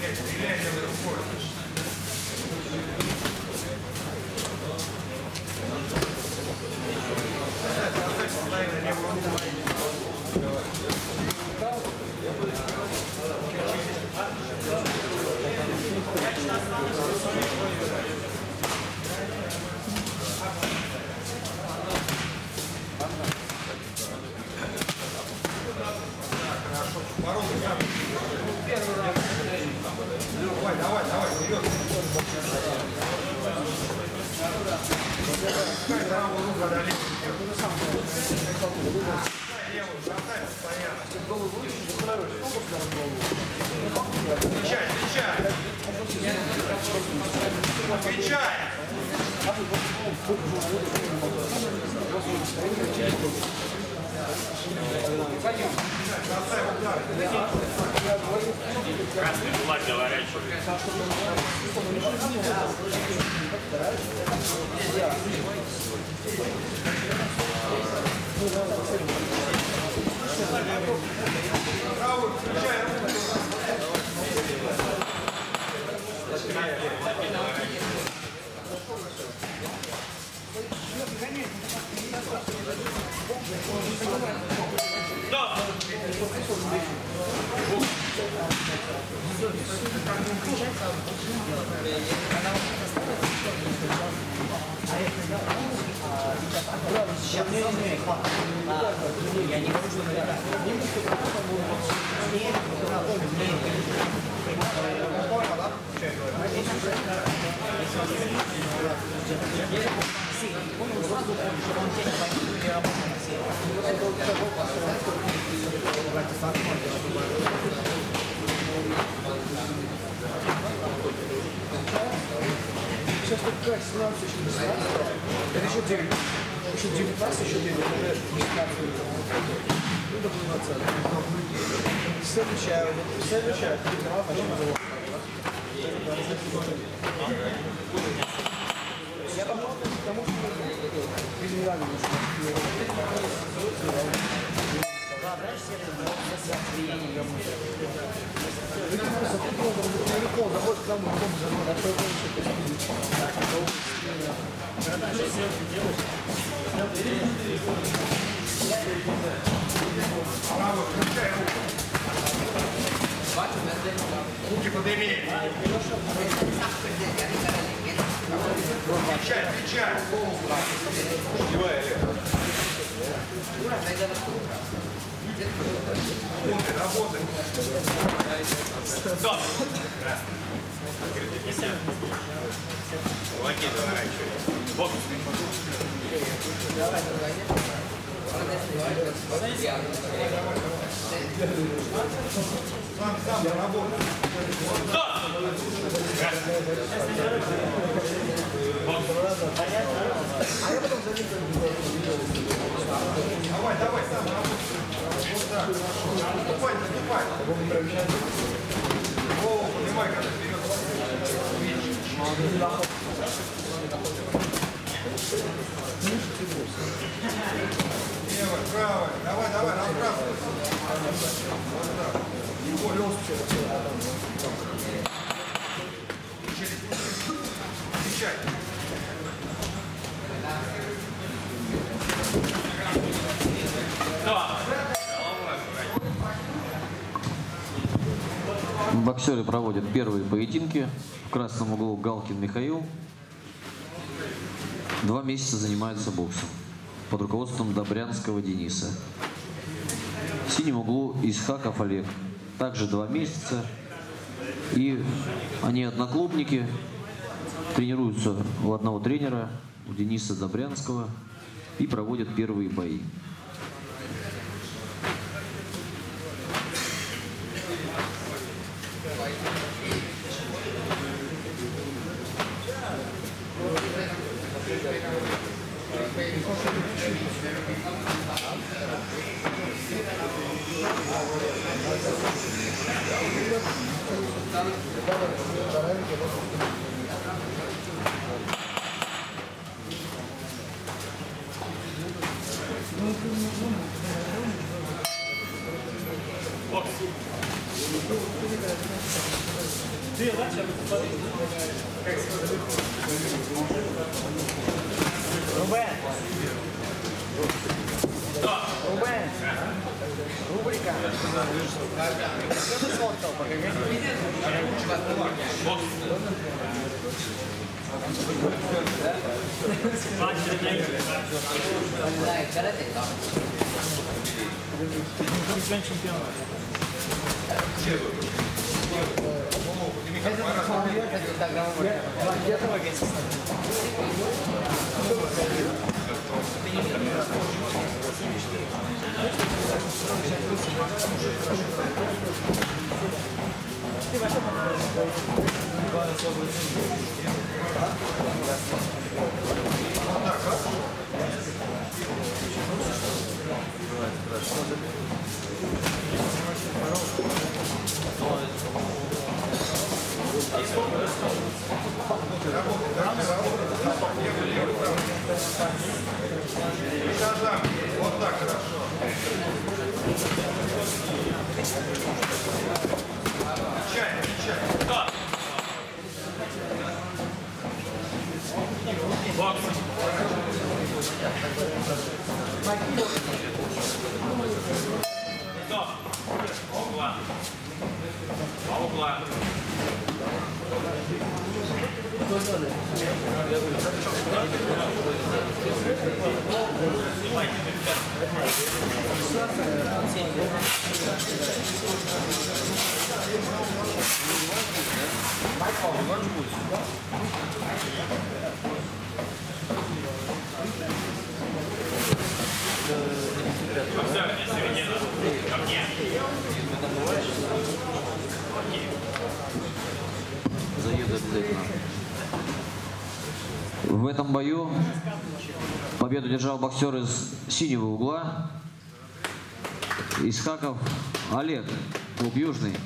Next, the end of the fourth. Давай, давай, давай, вперед. Правую руку на левую. Бросай постоянно. Встречай, встречай. Встречай. Бросай удар. Красный флаг говорящий. Gracias. Сейчас тут как 17, еще 18. Это еще 9. Еще 19, еще 9. Это уже 16. Ну, до 20. Следующая, следующая, тренировка, почему завод? Я там потому что изменяли Далеко, заходит к тому, потом Правую, встречай руку. Руки подними. Встречай, встречай. Работай, работай. Стоп! Красный. Кулаки доворачивай. Бокс. Сам, сам, работай. Давай, давай, сам работай. Вот так. Наступай, наступай. Голову поднимай, когда вперед. Левая, правая. Давай, давай, разбрасывай. Вот так. Его Встречай. Боксеры проводят первые поединки. В красном углу Галкин Михаил. Два месяца занимается боксом под руководством Добрянского Дениса. В синем углу Исхаков Олег. Также два месяца. И они одноклубники, тренируются у одного тренера, у Дениса Добрянского, и проводят первые бои. Рубен! Rubén, rúbrica. Hacemos foto, porque ¿qué? Watch the next. Покажи. Бокс. Вот так хорошо. Чай, чай. Бокс. Стоп. Угла. Угла. Боксер, не середина. Заеду обязательно. В этом бою победу держал боксер из синего угла. Исхаков Олег, клуб Южный.